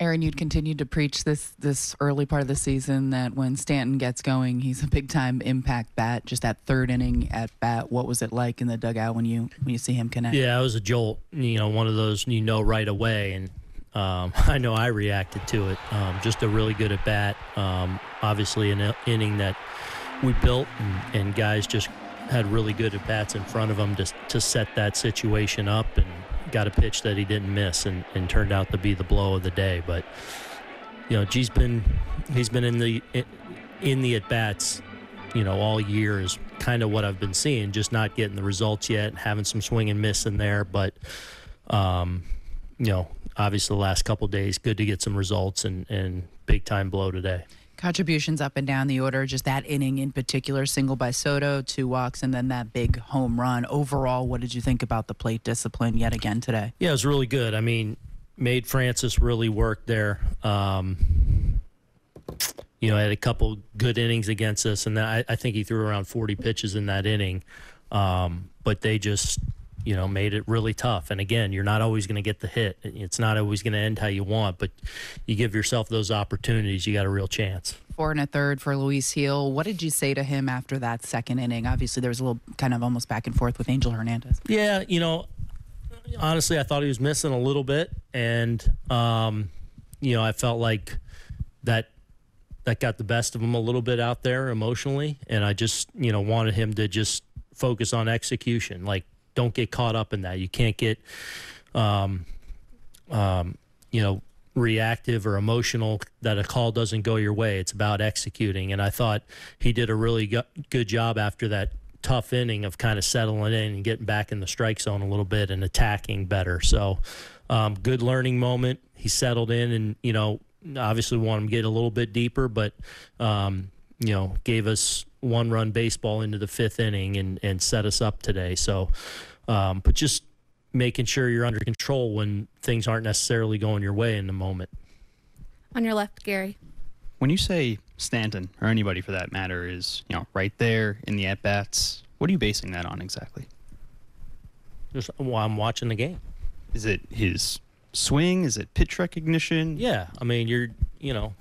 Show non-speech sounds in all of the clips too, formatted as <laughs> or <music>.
Aaron, you'd continued to preach this this early part of the season that when Stanton gets going, he's a big time impact bat. Just that third inning at bat, what was it like in the dugout when you when you see him connect? Yeah, it was a jolt. You know, one of those you know right away, and um, <laughs> I know I reacted to it. Um, just a really good at bat. Um, obviously, an inning that we built, and, and guys just had really good at bats in front of them to to set that situation up and got a pitch that he didn't miss and, and turned out to be the blow of the day. But you know, G's been he's been in the in the at bats, you know, all year is kind of what I've been seeing. Just not getting the results yet, having some swing and miss in there, but um, you know, obviously the last couple days, good to get some results and and big time blow today contributions up and down the order, just that inning in particular, single by Soto, two walks, and then that big home run. Overall, what did you think about the plate discipline yet again today? Yeah, it was really good. I mean, made Francis really work there. Um, you know, had a couple good innings against us, and I, I, think he threw around 40 pitches in that inning. Um, but they just you know, made it really tough. And again, you're not always going to get the hit. It's not always going to end how you want, but you give yourself those opportunities, you got a real chance. Four and a third for Luis Gil. What did you say to him after that second inning? Obviously, there was a little kind of almost back and forth with Angel Hernandez. Yeah, you know, honestly, I thought he was missing a little bit, and um, you know, I felt like that that got the best of him a little bit out there emotionally, and I just you know wanted him to just focus on execution, like don't get caught up in that. You can't get, um, um, you know, reactive or emotional that a call doesn't go your way. It's about executing. And I thought he did a really go- good job after that tough inning of kind of settling in and getting back in the strike zone a little bit and attacking better. So, um, good learning moment. He settled in and, you know, obviously want him to get a little bit deeper, but, um, you know, gave us one run baseball into the fifth inning and, and set us up today. So, um, but just making sure you're under control when things aren't necessarily going your way in the moment. On your left, Gary. When you say Stanton or anybody for that matter is you know right there in the at bats, what are you basing that on exactly? Just while I'm watching the game. Is it his swing? Is it pitch recognition? Yeah, I mean you're you know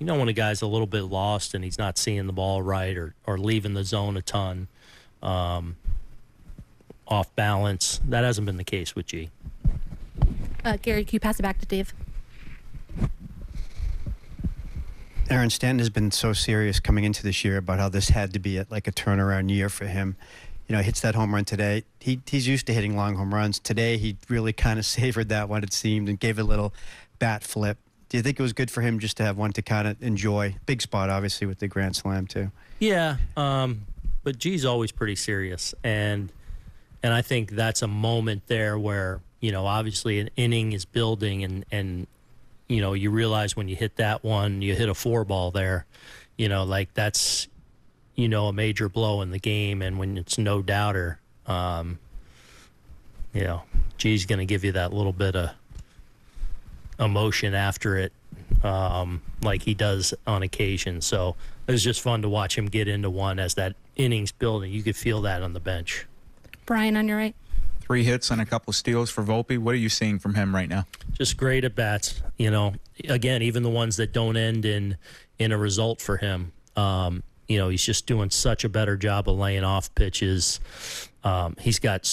you know when a guy's a little bit lost and he's not seeing the ball right or, or leaving the zone a ton, um, off balance. That hasn't been the case with G. Uh, Gary, can you pass it back to Dave? Aaron Stanton has been so serious coming into this year about how this had to be a, like a turnaround year for him. You know, hits that home run today. He he's used to hitting long home runs. Today, he really kind of <laughs> savored that one. It seemed and gave a little bat flip do you think it was good for him just to have one to kind of enjoy? Big spot, obviously, with the Grand Slam too. Yeah, um, but G's always pretty serious, and and I think that's a moment there where you know obviously an inning is building, and and you know you realize when you hit that one, you hit a four ball there, you know like that's you know a major blow in the game, and when it's no doubter, um, you know G's going to give you that little bit of emotion after it, um, like he does on occasion. So it was just fun to watch him get into one as that innings building. You could feel that on the bench. Brian, on your right. Three hits and a couple of steals for Volpe. What are you seeing from him right now? Just great at bats. You know, again, even the ones that don't end in in a result for him. Um, you know, he's just doing such a better job of laying off pitches. Um, he's got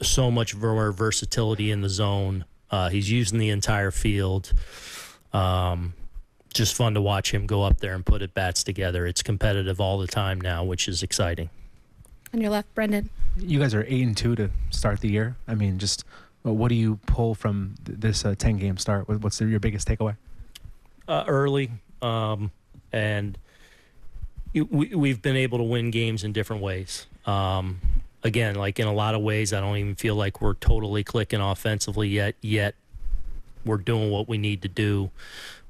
so much more versatility in the zone. Uh, he's using the entire field. Um, just fun to watch him go up there and put at bats together. It's competitive all the time now, which is exciting. On your left, Brendan. You guys are eight and two to start the year. I mean, just what do you pull from this uh, ten game start? What's your biggest takeaway? Uh, early, um, and we, we've been able to win games in different ways. Um, again, like in a lot of ways, I don't even feel like we're totally clicking offensively yet. Yet we're doing what we need to do.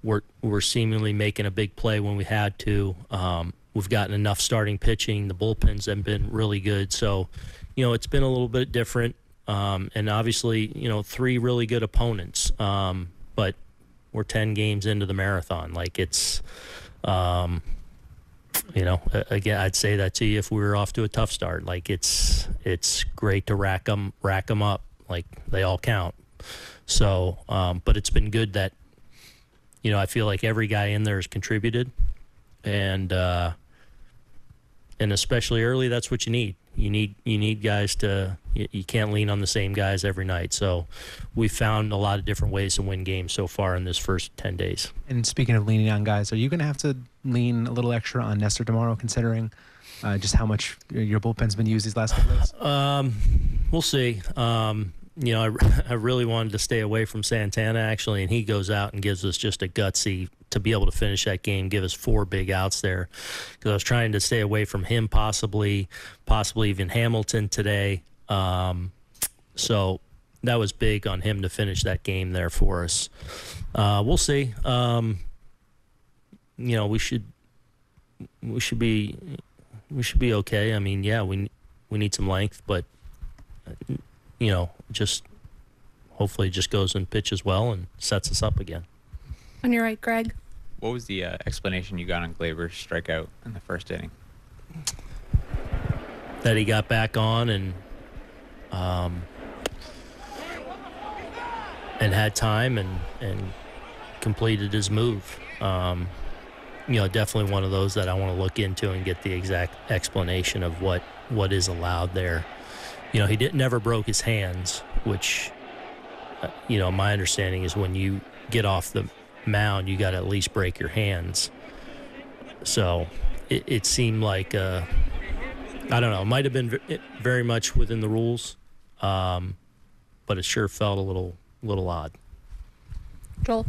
We're we're seemingly making a big play when we had to. Um, we've gotten enough starting pitching. The bullpens have been really good. So, you know, it's been a little bit different. Um, and obviously, you know, three really good opponents. Um, but we're ten games into the marathon. Like it's. You know, again, I'd say that to you if we were off to a tough start. Like it's it's great to rack them rack them up. Like they all count. So, um, but it's been good that you know, I feel like every guy in there has contributed, and uh, and especially early, that's what you need. You need you need guys to you, you can't lean on the same guys every night. So we found a lot of different ways to win games so far in this first ten days. And speaking of leaning on guys, are you going to have to lean a little extra on Nestor tomorrow, considering uh, just how much your bullpen's been used these last couple days? Um, we'll see. Um, you know, I, <laughs> I really wanted to stay away from Santana actually, and he goes out and gives us just a gutsy to be able to finish that game, give us four big outs there. Because I was trying to stay away from him, possibly, possibly even Hamilton today. Um, so that was big on him to finish that game there for us. Uh, we'll see. Um, you know, we should we should be we should be okay. I mean, yeah, we we need some length, but you know, just hopefully just goes and pitches well and sets us up again. On your right, Greg. What was the uh, explanation you got on Gleyber's strikeout in the first inning? That he got back on and um, and had time and and completed his move. Um, you know, definitely one of those that I want to look into and get the exact explanation of what what is allowed there. You know, he didn't never broke his hands, which uh, you know, my understanding is when you get off the mound, you got to at least break your hands. So it, it seemed like uh, I don't know, it might have been ve- very much within the rules, um, but it sure felt a little little odd. Joel.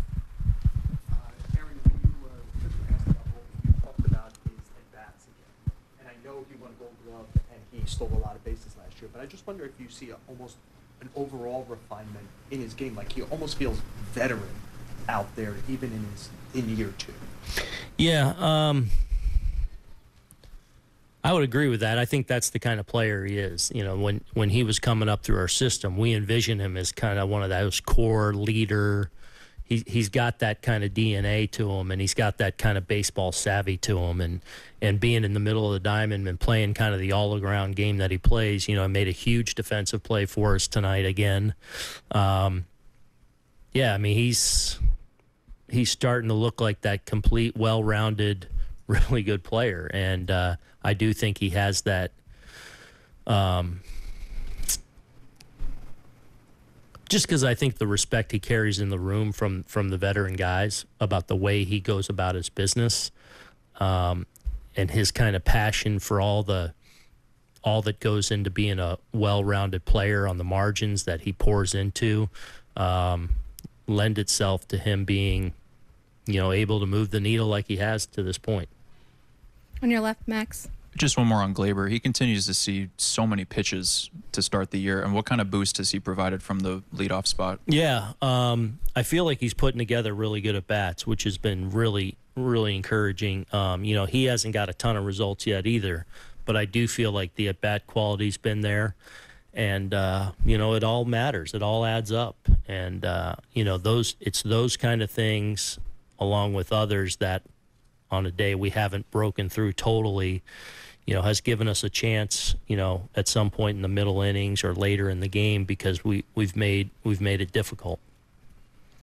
And he stole a lot of bases last year. But I just wonder if you see a, almost an overall refinement in his game, like he almost feels veteran out there, even in his in year two. Yeah, um, I would agree with that. I think that's the kind of player he is. You know, when when he was coming up through our system, we envision him as kind of one of those core leader. He he's got that kind of DNA to him, and he's got that kind of baseball savvy to him, and and being in the middle of the diamond and playing kind of the all around game that he plays. You know, made a huge defensive play for us tonight again. Um, yeah, I mean he's he's starting to look like that complete, well-rounded, <laughs> really good player, and uh, I do think he has that. Um, just because I think the respect he carries in the room from from the veteran guys about the way he goes about his business, um, and his kind of passion for all the all that goes into being a well-rounded player on the margins that he pours into um, lend itself to him being you know able to move the needle like he has to this point On your left, Max. Just one more on Gleyber. He continues to see so many pitches to start the year. And what kind of boost has he provided from the leadoff spot? yeah um, i feel like he's putting together really good at bats which has been really really encouraging um, you know he hasn't got a ton of results yet either but i do feel like the at bat quality's been there and uh, you know it all matters it all adds up and uh, you know those it's those kind of things along with others that on a day we haven't broken through totally you know has given us a chance you know at some point in the middle innings or later in the game because we we've made we've made it difficult